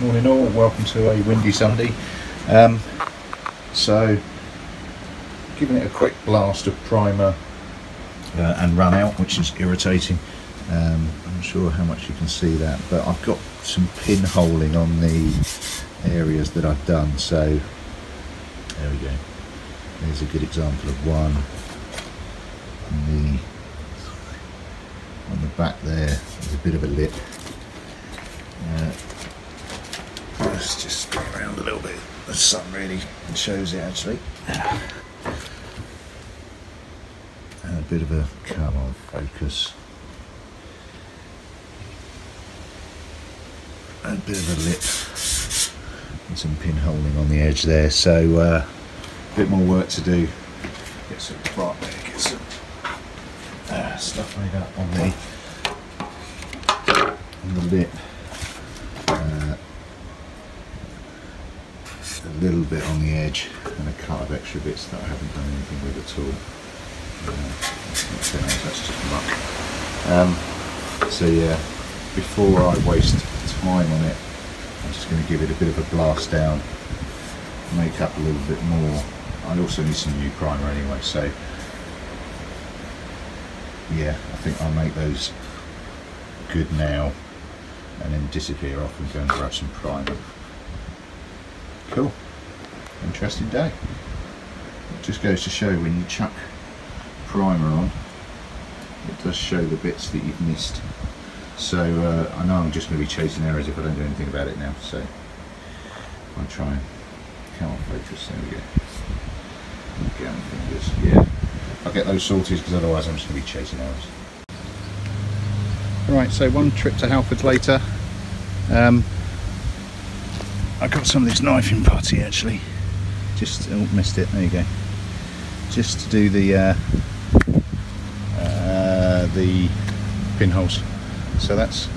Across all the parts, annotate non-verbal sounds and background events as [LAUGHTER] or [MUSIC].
morning all, welcome to a windy Sunday. Um, so, giving it a quick blast of primer uh, and run out, which is irritating. Um, I'm not sure how much you can see that, but I've got some pinholing on the areas that I've done. So, there we go. There's a good example of one. On the on the back there, there's a bit of a lip. Uh, let's just spin around a little bit. The sun really shows it actually. And a bit of a come on focus. A bit of a lip and some pinholing on the edge there. So uh, a bit more work to do. Get some bright there, get some uh, stuff made up on the on the lip. Uh, a little bit on the edge and a cut of extra bits that I haven't done anything with at all. Uh, that's just muck. Um, so yeah, before I waste time on it, I'm just going to give it a bit of a blast down, make up a little bit more. I also need some new primer anyway, so yeah, I think I'll make those good now and then disappear off and go and grab some primer. Cool. Interesting day. It just goes to show when you chuck primer on, it does show the bits that you've missed. So uh, I know I'm just going to be chasing errors if I don't do anything about it now. So I'll try and come on focus. There we go. Again, fingers. Yeah. I'll get those sorted because otherwise I'm just going to be chasing errors. Right, so one trip to Halfords later. Um, I got some of this knifing putty actually. Just oh, missed it. There you go. Just to do the uh, uh, the pinholes. So that's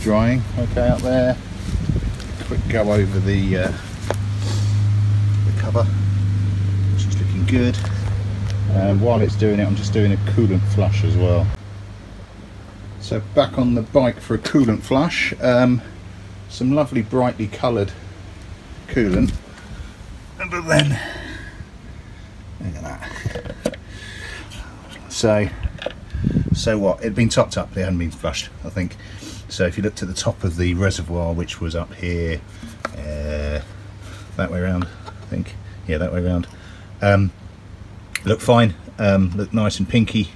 drying. Okay, out there. Quick go over the uh, the cover, which is looking good. And while it's doing it, I'm just doing a coolant flush as well. So back on the bike for a coolant flush. Um, some lovely brightly coloured coolant. But then, look at that. So, so what? It'd been topped up, it hadn't been flushed, I think. So if you looked at the top of the reservoir, which was up here, uh, that way around, I think. Yeah, that way around. Um, looked fine, um, looked nice and pinky.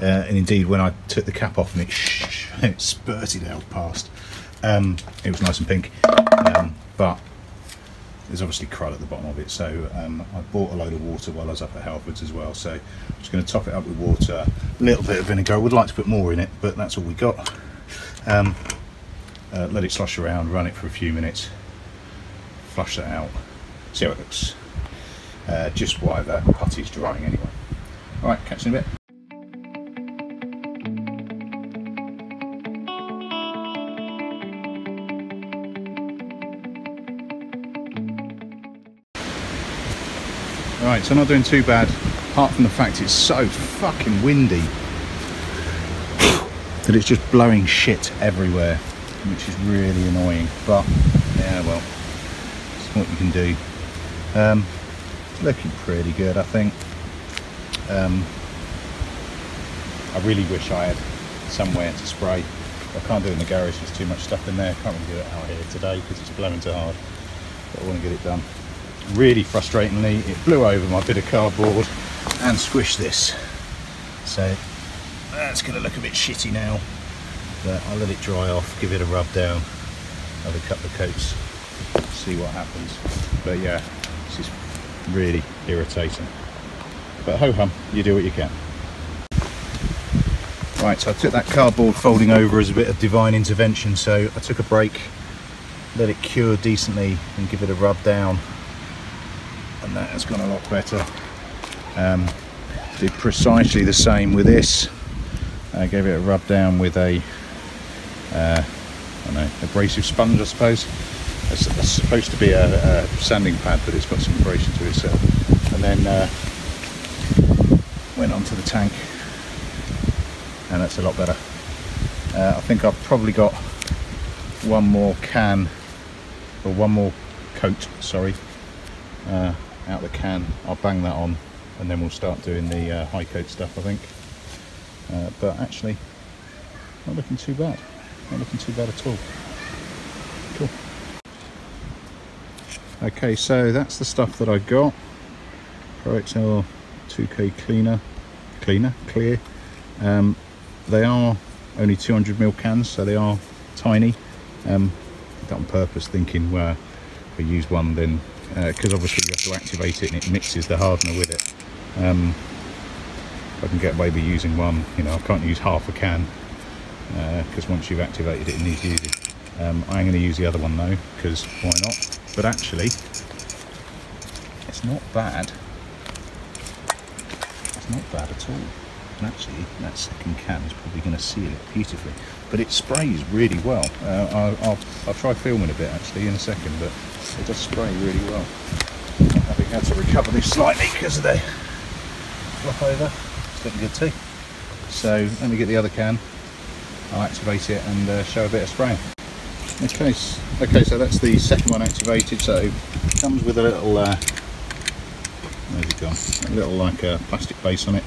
Uh, and indeed, when I took the cap off and it, [LAUGHS] it spurted out past, um, it was nice and pink. Um, but there's obviously crud at the bottom of it, so um, I bought a load of water while I was up at Halfords as well. So I'm just going to top it up with water, a little bit of vinegar. I would like to put more in it, but that's all we got. Um, uh, let it slosh around, run it for a few minutes, flush that out, see how it looks. Uh, just while that putty's drying anyway. Alright, catch you in a bit. Right, so I'm not doing too bad, apart from the fact it's so fucking windy that it's just blowing shit everywhere, which is really annoying. But yeah, well, it's what you can do. Um, looking pretty good, I think. Um, I really wish I had somewhere to spray. I can't do it in the garage, there's too much stuff in there. Can't really do it out here today because it's blowing too hard. But I want to get it done really frustratingly it blew over my bit of cardboard and squished this. So that's going to look a bit shitty now but I'll let it dry off give it a rub down have a couple of coats see what happens. But yeah this is really irritating. But ho hum you do what you can. Right so I took that cardboard folding over as a bit of divine intervention. So I took a break let it cure decently and give it a rub down and that has gone a lot better. Um, did precisely the same with this. I gave it a rub down with a, uh, know, abrasive sponge I suppose. It's, it's supposed to be a, a, sanding pad but it's got some abrasion to itself. And then uh, went onto the tank and that's a lot better. Uh, I think I've probably got one more can or one more coat, sorry, uh, out of the can. I'll bang that on and then we'll start doing the uh, high coat stuff, I think. Uh, but actually, not looking too bad. Not looking too bad at all. Cool. Okay, so that's the stuff that I got. ProXL 2K cleaner, cleaner, clear. Um, they are only 200 ml cans, so they are tiny. Um, on purpose, thinking, well, if I use one, then because uh, obviously you have to activate it and it mixes the hardener with it. Um, I can get away with using one, you know, I can't use half a can because uh, once you've activated it, it needs using. Um, I'm going to use the other one though, because why not? But actually, it's not bad. It's not bad at all. And actually, that second can is probably going to seal it beautifully. But it sprays really well. Uh, I'll, I'll, I'll try filming a bit actually in a second, but it does spray really well. Having had to recover this slightly because of the flop over. It's looking good too. So let me get the other can. I'll activate it and uh, show a bit of spraying. Okay, okay, so that's the second one activated. So it comes with a little, uh, where's it gone? A little like a plastic base on it.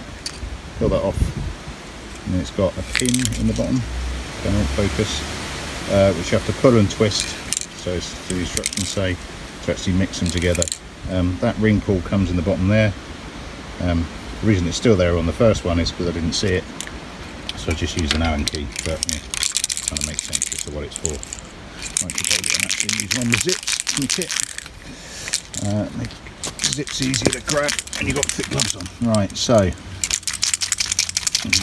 Peel that off, and it's got a pin in the bottom. Don't focus, uh, which you have to pull and twist. So as the instructions say, to actually mix them together. Um, that ring pull comes in the bottom there. Um, the reason it's still there on the first one is because I didn't see it, so I just used an Allen key. But yeah, kind of makes sense as to what it's for actually use one of the zips the kit. Uh, make zips easier to grab and you've got thick gloves on. Right, so I've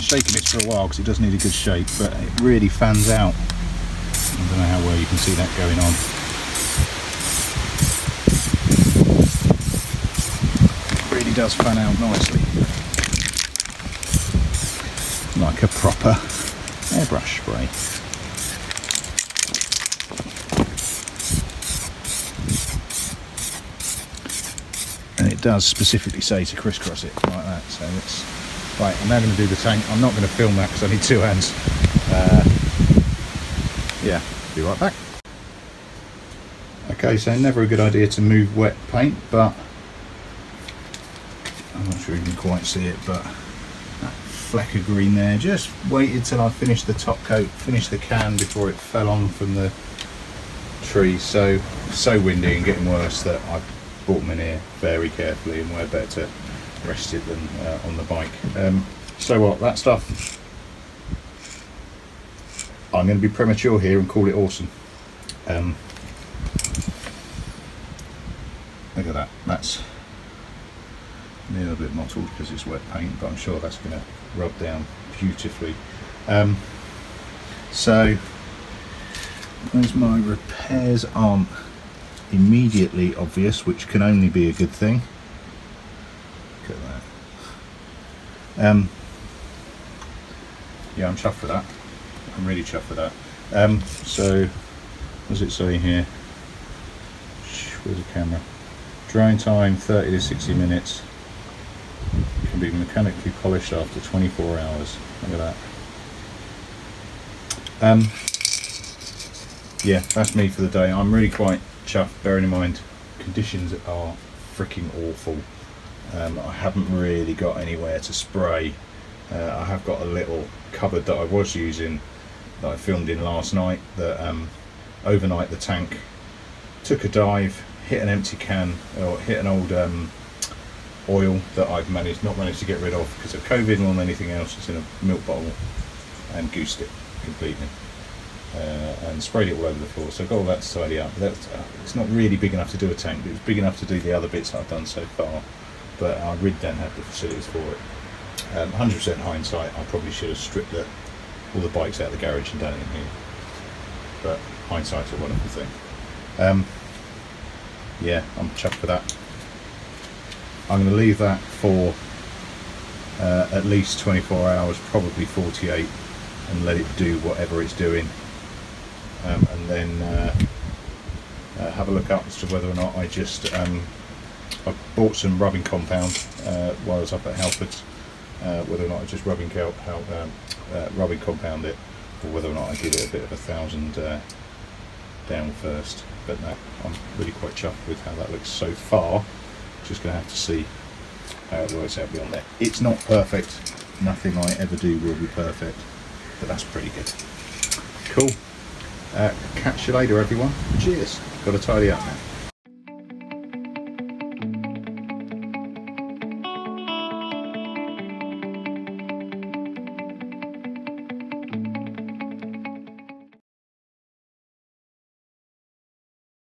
shaking this for a while because it does need a good shake, but it really fans out. I don't know how well you can see that going on. It really does fan out nicely. Like a proper airbrush spray. And it does specifically say to crisscross it like that. So it's right. I'm now going to do the tank. I'm not going to film that because I need two hands. Be right back. Okay, so never a good idea to move wet paint, but I'm not sure you can quite see it, but that fleck of green there. Just waited till I finished the top coat, finished the can before it fell on from the tree. So so windy and getting worse that I brought them in here very carefully and where better rested than uh, on the bike. Um, so what, that stuff, I'm going to be premature here and call it awesome. Um, look at that, that's a little bit mottled because it's wet paint, but I'm sure that's going to rub down beautifully. Um, so, as my repairs aren't immediately obvious, which can only be a good thing. Look at that. Um, yeah, I'm chuffed with that. I'm really chuffed with that. Um, so, what does it say here? Where's the camera? Drying time 30 to 60 minutes. Can be mechanically polished after 24 hours. Look at that. Um, yeah, that's me for the day. I'm really quite chuffed, bearing in mind conditions are freaking awful. Um, I haven't really got anywhere to spray. Uh, I have got a little cupboard that I was using that I filmed in last night that um, overnight the tank took a dive, hit an empty can or hit an old um, oil that I've managed not managed to get rid of because of COVID and on anything else. It's in a milk bottle and goosed it completely uh, and sprayed it all over the floor. So I got all that to tidy up. uh, it's not really big enough to do a tank, but it's big enough to do the other bits I've done so far. But I really don't have the facilities for it. 100% um, hindsight, I probably should have stripped the, all the bikes out of the garage and it in here. But hindsight's a wonderful thing. Um, yeah, I'm chuffed for that. I'm going to leave that for uh, at least 24 hours, probably 48, and let it do whatever it's doing um, and then uh, uh, have a look up as to whether or not I just um, I bought some rubbing compound uh, while I was up at Halfords uh, whether or not I just rubbing out um, uh, rubbing compound it or whether or not I give it a bit of a thousand down first. But no, I'm really quite chuffed with how that looks so far. Just going to have to see how it works out beyond there. It's not perfect. Nothing I ever do will be perfect, but that's pretty good. Cool. Uh, catch you later, everyone. Cheers. Got to tidy up now.